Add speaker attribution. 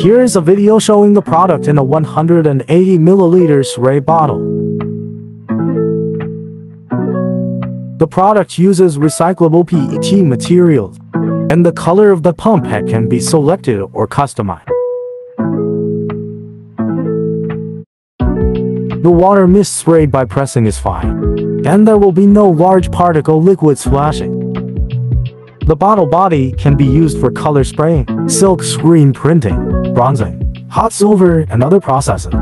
Speaker 1: Here is a video showing the product in a 180 milliliter spray bottle. The product uses recyclable PET materials, and the color of the pump head can be selected or customized. The water mist sprayed by pressing is fine, and there will be no large particle liquid splashing. The bottle body can be used for color spraying, silk screen printing, bronzing, hot silver, and other processes.